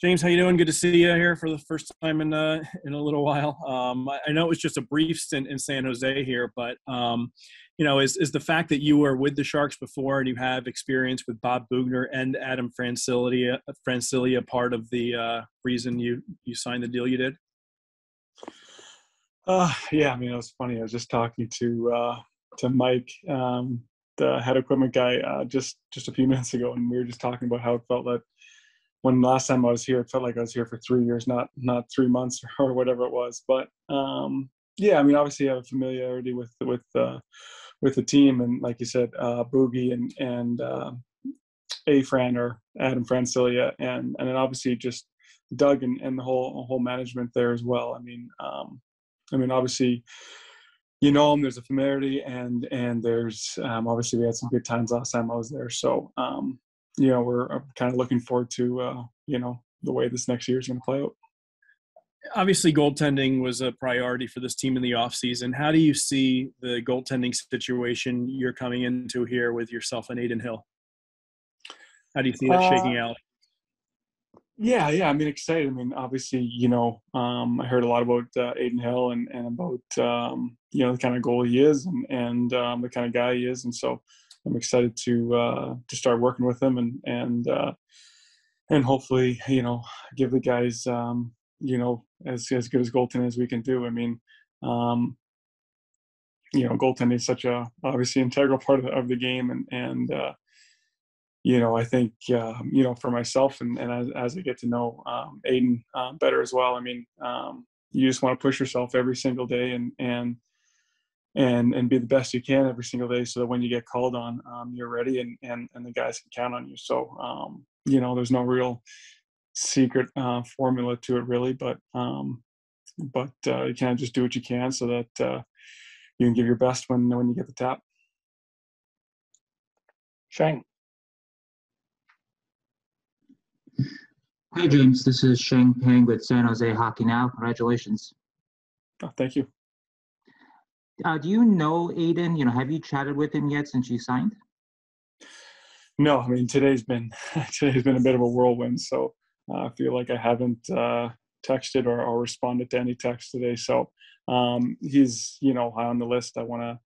James, how you doing? Good to see you here for the first time in uh, in a little while. Um, I, I, know it was just a brief stint in San Jose here, but um, you know, is is the fact that you were with the Sharks before and you have experience with Bob Boughner and Adam Francilia, Francilia part of the uh, reason you you signed the deal you did? Uh, yeah, I mean, it was funny. I was just talking to uh, to Mike, um, the head equipment guy, uh, just just a few minutes ago, and we were just talking about how it felt that when last time I was here, it felt like I was here for three years, not not three months or whatever it was. But um, yeah, I mean, obviously, I have a familiarity with with uh, with the team, and like you said, uh, Boogie and and uh, A. Fran or Adam Francilia, and and then obviously just Doug and, and the whole whole management there as well. I mean, um, I mean, obviously, you know them. There's a familiarity, and and there's um, obviously we had some good times last time I was there. So um, you know, we're uh, kind of looking forward to, uh, you know, the way this next year is going to play out. Obviously, goaltending was a priority for this team in the offseason. How do you see the goaltending situation you're coming into here with yourself and Adin Hill? How do you see that uh, shaking out? Yeah, yeah. I mean, excited. I mean, obviously, you know, um, I heard a lot about uh, Adin Hill and, and about um, you know the kind of goal he is and and um, the kind of guy he is, and so I'm excited to uh, to start working with them and and uh, and hopefully you know give the guys um, you know as as good as goaltending as we can do. I mean, um, you know, goaltending is such a obviously integral part of the, of the game, and and uh, you know I think uh, you know for myself and and as, as I get to know um, Adin uh, better as well. I mean, um, you just want to push yourself every single day and and and and be the best you can every single day so that when you get called on um, you're ready and, and and the guys can count on you so um, you know there's no real secret uh, formula to it really but um, but uh, you can't just do what you can so that uh, you can give your best when when you get the tap Sheng Hey James, this is Sheng Peng with San Jose Hockey Now. Congratulations. Oh, thank you. Uh, do you know Adin? You know, have you chatted with him yet since you signed? No, I mean today's been today's been a bit of a whirlwind, so uh, I feel like I haven't uh, texted or, or, responded to any text today. So um, he's you know high on the list. I want to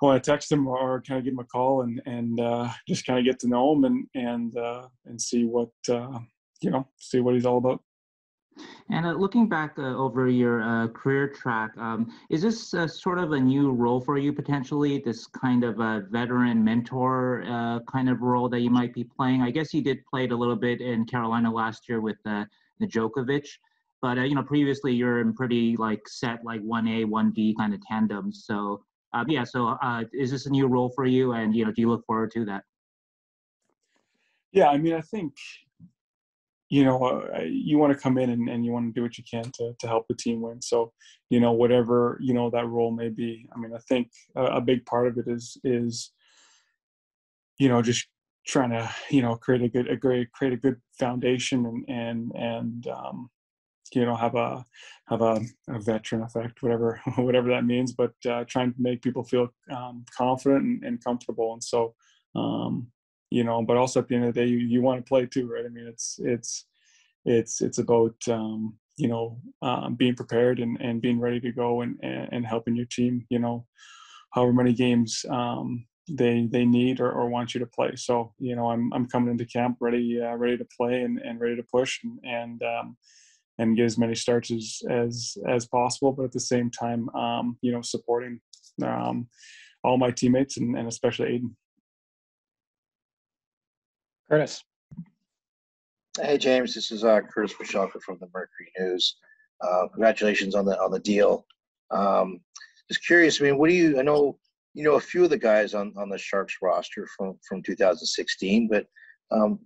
want to text him or kind of give him a call and and uh, just kind of get to know him and and uh, and see what uh, you know see what he's all about. And uh, looking back uh, over your uh, career track, um, is this uh, sort of a new role for you potentially? This kind of a veteran mentor uh, kind of role that you might be playing? I guess you did play it a little bit in Carolina last year with uh, Nedeljkovic, but you know previously you're in pretty like set like one A, one B kind of tandems. So yeah, so is this a new role for you? And you know, do you look forward to that? Yeah, I mean, I think you know, uh, you want to come in and, and you want to do what you can to, to help the team win. So, you know, whatever, you know, that role may be. I mean, I think a, a big part of it is, is, you know, just trying to, you know, create a good, a great, create a good foundation and, and, and, um, you know, have a, have a, a veteran effect, whatever, whatever that means, but uh, trying to make people feel um, confident and, and comfortable. And so, um, you know but also at the end of the day you, you want to play too right i mean it's it's it's it's about um, you know um, being prepared and, and being ready to go and, and helping your team you know however many games um, they they need or, or want you to play so you know i'm, I'm coming into camp ready uh, ready to play and, and ready to push and and, um, and get as many starts as as as possible but at the same time um, you know supporting um, all my teammates and, and especially Adin. Curtis. Hey James, this is uh, Curtis Pashelka from the Mercury News. Uh, congratulations on the on the deal. Um, just curious, I mean, what do you? I know you know a few of the guys on on the Sharks roster from from 2016, but um,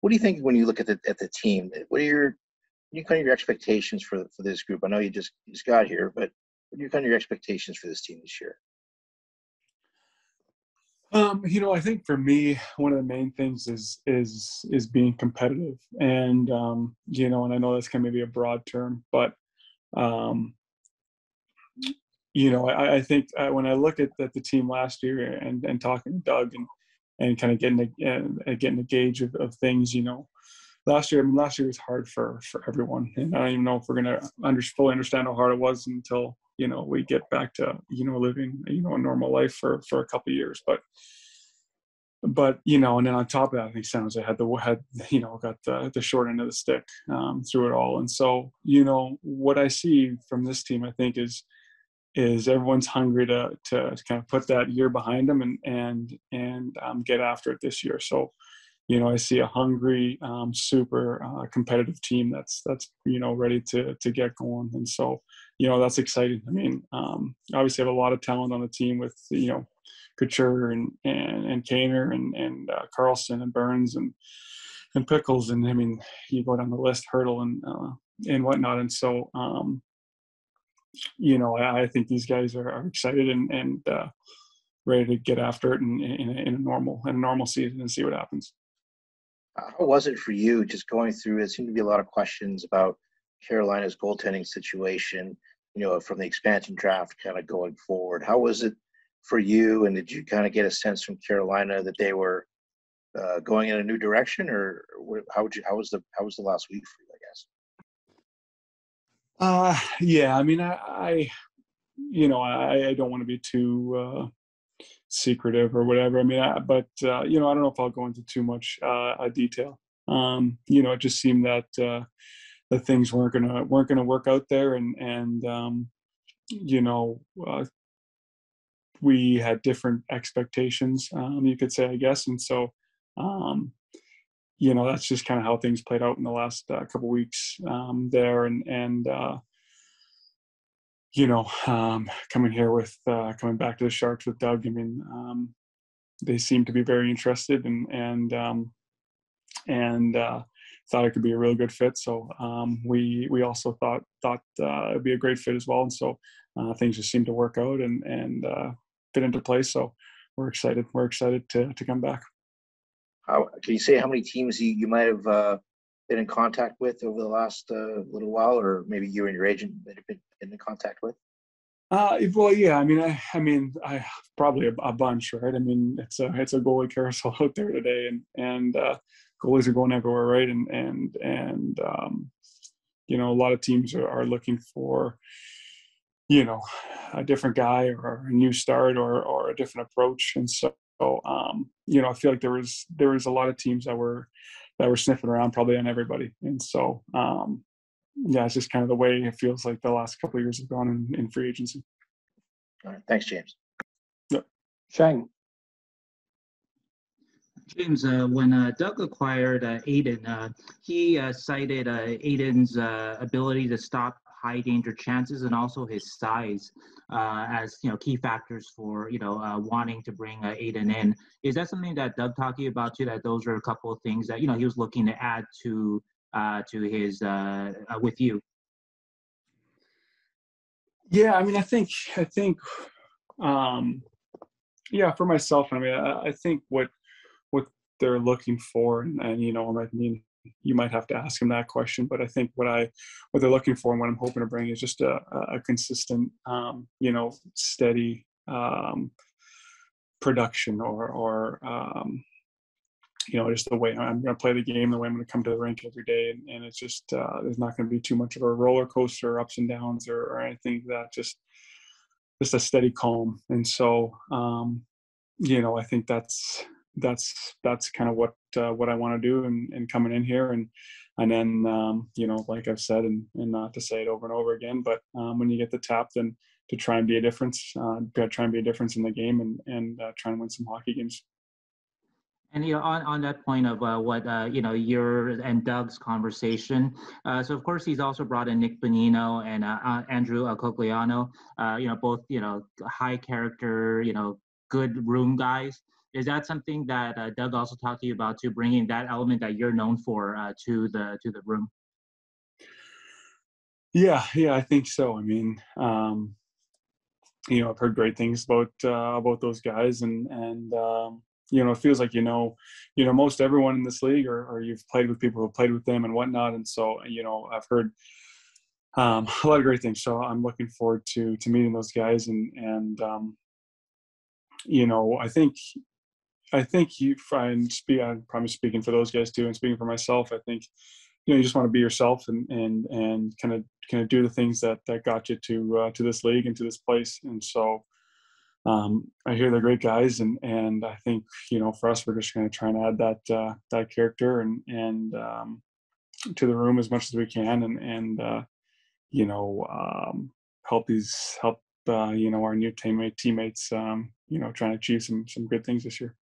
what do you think when you look at the at the team? What are your are kind of your expectations for for this group? I know you just you just got here, but what are kind of your expectations for this team this year? Um, you know, I think for me, one of the main things is is is being competitive, and um, you know, and I know that's kind of maybe a broad term, but um, you know, I, I think uh, when I look at, at the team last year and and talking to Doug and and kind of getting a, uh, getting a gauge of, of things, you know, last year, I mean, last year was hard for for everyone, and I don't even know if we're gonna under, fully understand how hard it was until you know we get back to you know living you know a normal life for for a couple years. But but you know, and then on top of that, I think San Jose had the had you know got the the short end of the stick um, through it all, and so you know what I see from this team, I think is is everyone's hungry to to kind of put that year behind them and and and um, get after it this year. So you know, I see a hungry, um, super uh, competitive team that's that's you know ready to to get going, and so you know that's exciting. I mean, um, obviously have a lot of talent on the team with you know Couture and and and Kaner and and uh, Karlsson and Burns and and Pickles, and I mean you go down the list, Hertl and uh, and whatnot, and so um, you know I, I, think these guys are, are excited and and uh, ready to get after it in, in, in a normal in a normal season and see what happens. How was it for you just going through? It seemed to be a lot of questions about Carolina's goaltending situation, you know, from the expansion draft kind of going forward. How was it for you? And did you kind of get a sense from Carolina that they were uh, going in a new direction, or how would you? How was the how was the last week for you? I guess. Uh, yeah. I mean, I, I you know, I, I don't want to be too uh, secretive or whatever. I mean, I, but uh, you know, I don't know if I'll go into too much uh, detail. Um, you know, it just seemed that uh, the things weren't gonna weren't gonna work out there, and and um, you know, uh, we had different expectations. Um, you could say, I guess, and so. Um, you know that's just kind of how things played out in the last uh, couple weeks um, there, and and uh, you know, um, coming here with uh, coming back to the Sharks with Doug. I mean, um, they seem to be very interested and and um, and uh, thought it could be a really good fit. So um, we we also thought thought uh, it'd be a great fit as well. And so uh, things just seemed to work out and and uh, fit into place. So we're excited. We're excited to to come back. How can you say how many teams you, you might have uh, been in contact with over the last uh, little while, or maybe you and your agent that have been in contact with? Uh, well, yeah. I mean, I, I mean, I probably a, a, bunch, right? I mean, it's a it's a goalie carousel out there today, and and uh, goalies are going everywhere, right? And and and um, you know, a lot of teams are, are looking for, you know, a different guy or a new start or or a different approach, and so um, you know, I feel like there was there was a lot of teams that were that were sniffing around probably on everybody, and so um, yeah, it's just kind of the way it feels like the last couple of years have gone in, in free agency. All right. Thanks, James. Yep. Sheng. James, uh, when uh, Doug acquired uh, Adin, uh, he uh, cited uh, Adin's ability to stop high danger chances and also his size as you know key factors for you know wanting to bring Adin in. Is that something that Doug talked to you about too? That those are a couple of things that you know he was looking to add to uh, to his uh, uh, with you? Yeah, I mean, I think I think um, yeah, for myself, I mean, I, I think what what they're looking for, and, and you know, I mean, you might have to ask him that question, but I think what I what they're looking for and what I'm hoping to bring is just a, a consistent, um, you know, steady um, production or or um, you know, just the way I'm going to play the game, the way I'm going to come to the rink every day, and, and it's just uh, there's not going to be too much of a roller coaster, ups and downs, or, or anything that just just a steady calm. And so, um, you know, I think that's that's that's kind of what uh, what I want to do, and, and coming in here, and and then um, you know, like I've said, and, and not to say it over and over again, but um, when you get the tap, then to try and be a difference, uh, try and be a difference in the game, and and uh, try and win some hockey games. And you know, on, on that point of uh, what uh, you know, your and Doug's conversation. Uh, so of course, he's also brought in Nick Bonino and uh, uh, Andrew Cogliano. Uh, you know, both you know high character, you know, good room guys. Is that something that Doug also talked to you about, to bringing that element that you're known for to the to the room? Yeah, yeah, I think so. I mean, um, you know, I've heard great things about about those guys, and and um, you know, it feels like you know, you know, most everyone in this league, or, or you've played with people who played with them and whatnot. And so, you know, I've heard um, a lot of great things. So I'm looking forward to to meeting those guys. And and um, you know, I think I think you find speak. Probably speaking for those guys too, and speaking for myself. I think you know you just want to be yourself and and and kind of kind of do the things that that got you to uh, to this league and to this place. And so um, I hear they're great guys, and and I think you know for us we're just going to try and add that uh, that character and and um, to the room as much as we can, and and uh, you know um, help these help uh, you know our new teammate teammates um, you know trying to achieve some some good things this year.